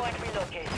Checkpoint relocated.